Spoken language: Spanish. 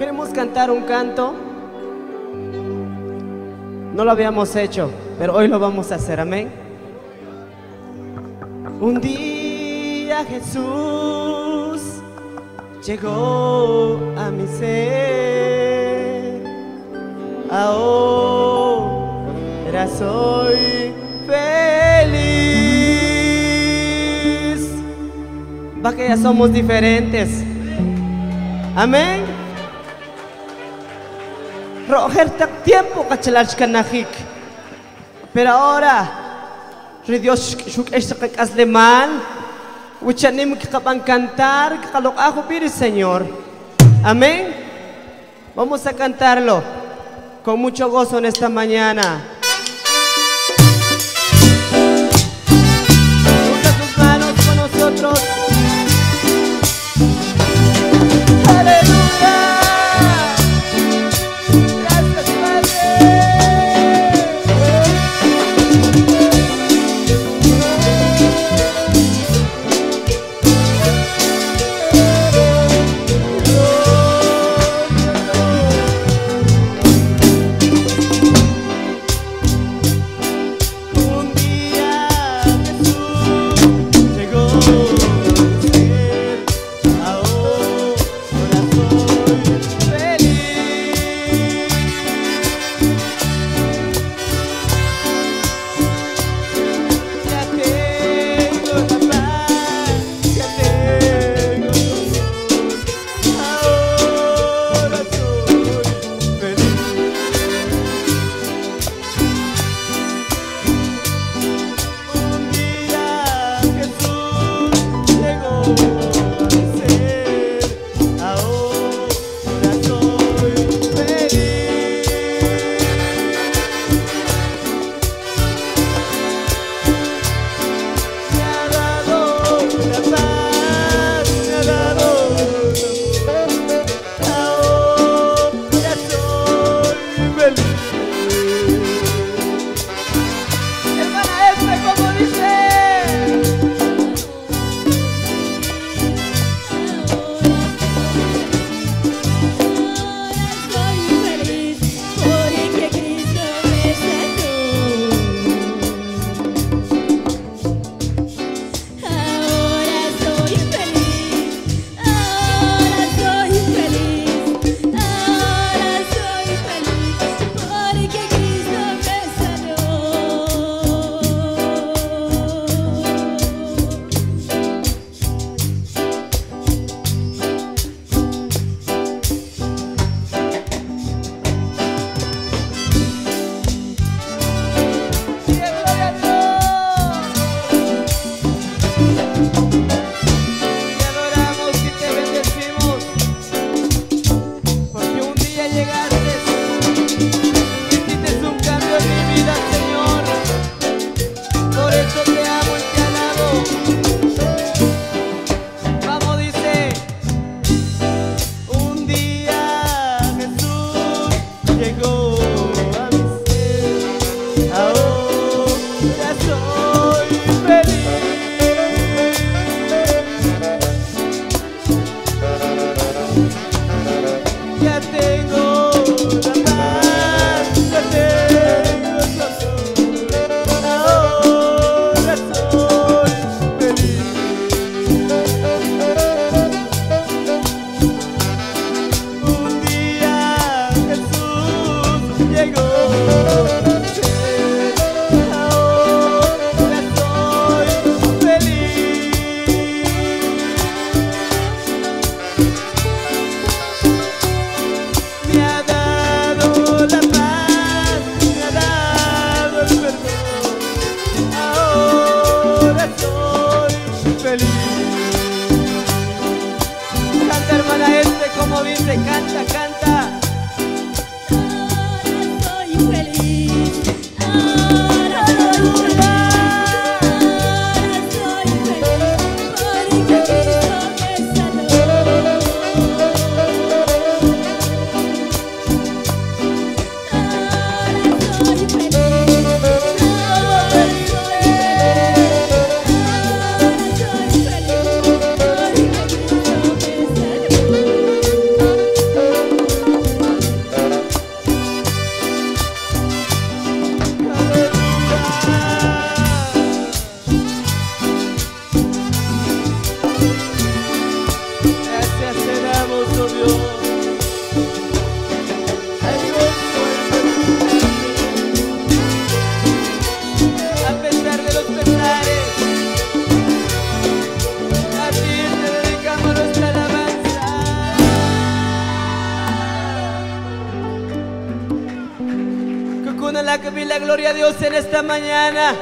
Queremos cantar un canto. No lo habíamos hecho, pero hoy lo vamos a hacer, amén. Un día Jesús llegó a mi ser. Ahora soy feliz. Va que ya somos diferentes. Amén. Roger tak tiempo kachalarchkanajik. Pero ahora, re Dios shuk eshtak asleman, wichanim kikapan cantar, kikalokajo piri Señor. Amén. Vamos a cantarlo con mucho gozo en esta mañana. feliz. Canta hermana este como dice, canta, canta. Que vi la gloria a Dios en esta mañana.